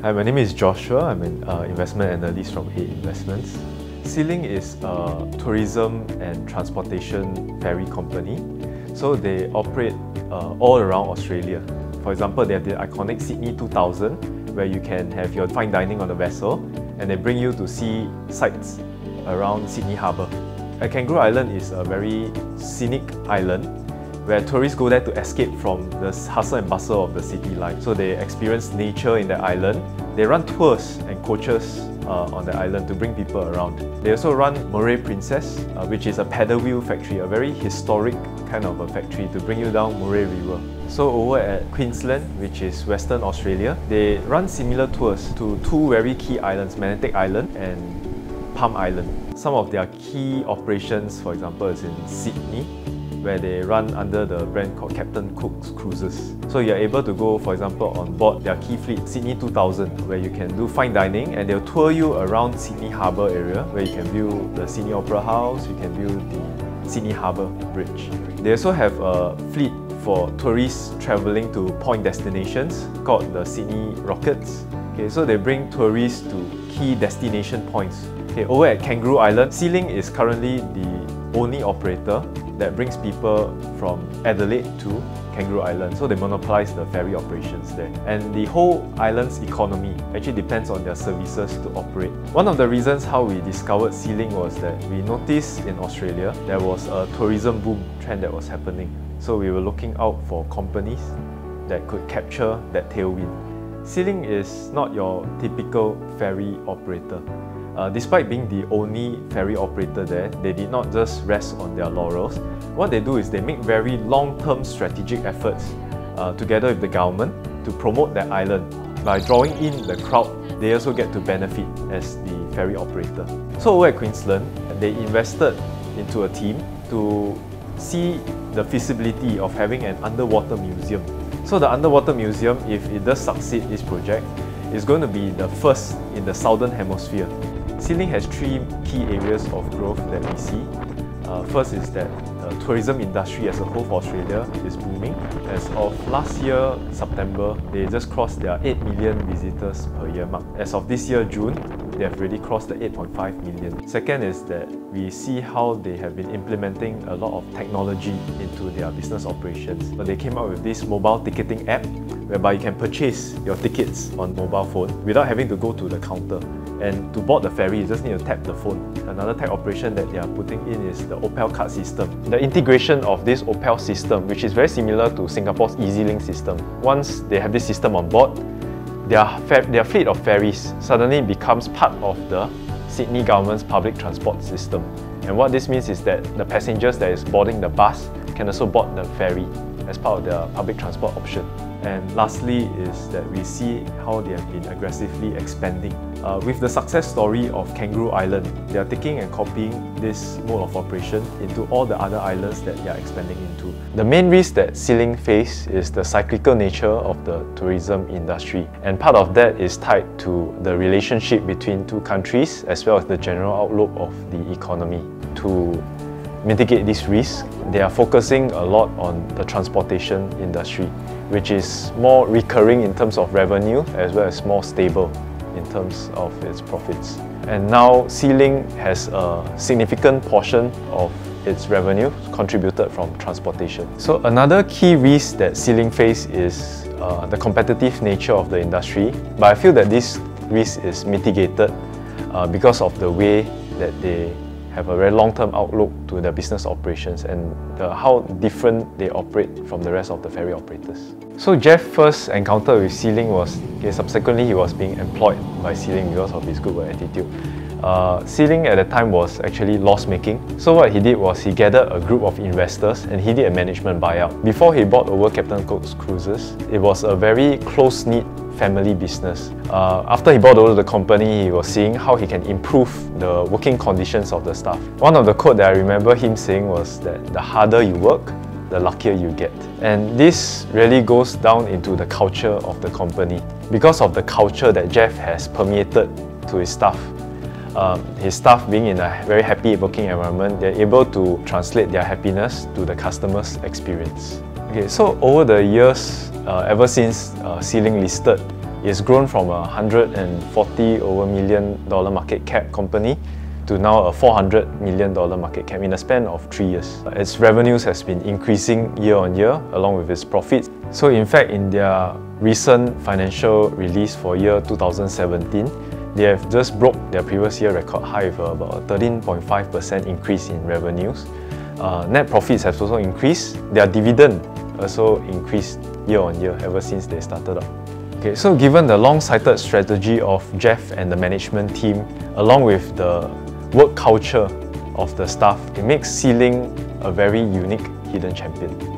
Hi, my name is Joshua. I'm an uh, investment analyst from A Investments. Sealink is a tourism and transportation ferry company. So they operate uh, all around Australia. For example, they have the iconic Sydney 2000, where you can have your fine dining on the vessel, and they bring you to see sights around Sydney Harbour. A Kangaroo Island is a very scenic island where tourists go there to escape from the hustle and bustle of the city life. So they experience nature in the island. They run tours and coaches uh, on the island to bring people around. They also run Murray Princess, uh, which is a paddle wheel factory, a very historic kind of a factory to bring you down Murray River. So over at Queensland, which is Western Australia, they run similar tours to two very key islands, Magnetic Island and Palm Island. Some of their key operations, for example, is in Sydney, where they run under the brand called Captain Cook's Cruises. So you're able to go, for example, on board their key fleet, Sydney 2000, where you can do fine dining and they'll tour you around Sydney Harbour area, where you can view the Sydney Opera House, you can view the Sydney Harbour Bridge. They also have a fleet for tourists travelling to point destinations called the Sydney Rockets. Okay, so they bring tourists to key destination points. Okay, over at Kangaroo Island, Sealink is currently the only operator that brings people from Adelaide to Kangaroo Island. So they monopolize the ferry operations there. And the whole island's economy actually depends on their services to operate. One of the reasons how we discovered Sealink was that we noticed in Australia there was a tourism boom trend that was happening. So we were looking out for companies that could capture that tailwind. Sealink is not your typical ferry operator. Uh, despite being the only ferry operator there, they did not just rest on their laurels. What they do is they make very long-term strategic efforts uh, together with the government to promote their island. By drawing in the crowd, they also get to benefit as the ferry operator. So over at Queensland, they invested into a team to see the feasibility of having an underwater museum. So the underwater museum, if it does succeed this project, is going to be the first in the southern hemisphere. Sealink has three key areas of growth that we see. Uh, first is that the tourism industry as a whole for Australia is booming. As of last year, September, they just crossed their 8 million visitors per year mark. As of this year, June, they have already crossed the 8.5 million. Second is that we see how they have been implementing a lot of technology into their business operations. So they came up with this mobile ticketing app whereby you can purchase your tickets on mobile phone without having to go to the counter. And to board the ferry, you just need to tap the phone. Another tech operation that they are putting in is the Opal card system. The integration of this Opal system, which is very similar to Singapore's EZ-Link system. Once they have this system on board, their, their fleet of ferries suddenly becomes part of the Sydney government's public transport system. And what this means is that the passengers that is boarding the bus can also board the ferry as part of their public transport option. And lastly is that we see how they have been aggressively expanding. Uh, with the success story of Kangaroo Island, they are taking and copying this mode of operation into all the other islands that they are expanding into. The main risk that Sealink face is the cyclical nature of the tourism industry. And part of that is tied to the relationship between two countries as well as the general outlook of the economy. To mitigate this risk, they are focusing a lot on the transportation industry, which is more recurring in terms of revenue as well as more stable in terms of its profits. And now Sealink has a significant portion of its revenue contributed from transportation. So another key risk that Sealink face is uh, the competitive nature of the industry, but I feel that this risk is mitigated uh, because of the way that they have a very long-term outlook to their business operations and the, how different they operate from the rest of the ferry operators. So Jeff first encounter with Sealink was, okay, subsequently he was being employed by Sealink because of his good work attitude. Uh, at the time was actually loss-making. So what he did was he gathered a group of investors and he did a management buyout. Before he bought over Captain Cook's Cruises, it was a very close-knit family business. Uh, after he bought over the company, he was seeing how he can improve the working conditions of the staff. One of the quote that I remember him saying was that the harder you work, the luckier you get. And this really goes down into the culture of the company. Because of the culture that Jeff has permeated to his staff, um, his staff being in a very happy working environment, they're able to translate their happiness to the customer's experience. Okay, so over the years, uh, ever since uh, listed, It's grown from a 140 over million dollar market cap company to now a 400 million dollar market cap in a span of three years. Its revenues has been increasing year on year along with its profits. So in fact, in their recent financial release for year 2017, they have just broke their previous year record high with about a 13.5% increase in revenues. Uh, net profits have also increased. Their dividend also increased year on year ever since they started up. Okay, so given the long-sighted strategy of Jeff and the management team, along with the work culture of the staff, it makes Sealink a very unique hidden champion.